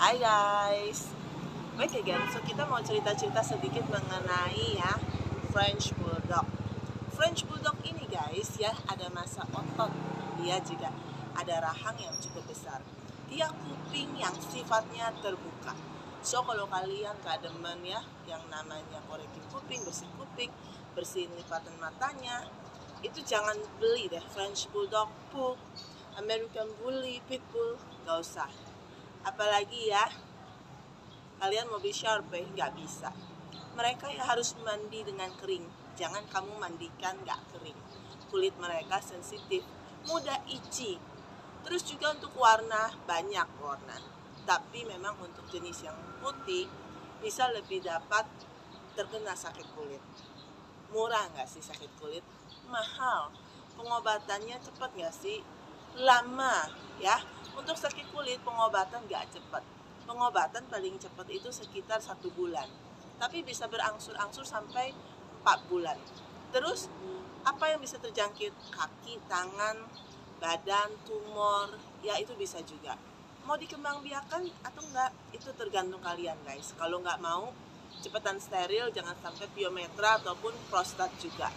Hai guys. Baik again, so kita mau cerita-cerita sedikit mengenai ya French Bulldog. French Bulldog ini guys ya ada masa otot. Dia juga ada rahang yang cukup besar. Dia kuping yang sifatnya terbuka. So kalau kalian gak demen ya yang namanya korekin kuping, bersih kuping, bersihin lipatan matanya Itu jangan beli deh French Bulldog, Pug, American Bully, Pitbull, gak usah apalagi ya kalian mau beli Sharpie nggak bisa. Mereka ya harus mandi dengan kering. Jangan kamu mandikan nggak kering. Kulit mereka sensitif mudah itchy terus juga untuk warna banyak warna. Tapi memang untuk jenis yang putih bisa lebih dapat terkena sakit kulit. Murah nggak sih sakit kulit? Mahal. Pengobatannya cepat nggak sih lama ya untuk sakit kulit pengobatan gak cepat. Pengobatan paling cepat itu sekitar satu bulan. Tapi bisa berangsur-angsur sampai 4 bulan. Terus apa yang bisa terjangkit? Kaki, tangan, badan, tumor, ya itu bisa juga. Mau dikembangbiakan atau enggak? Itu tergantung kalian guys. Kalau nggak mau, cepetan steril, jangan sampai biometra ataupun prostat juga.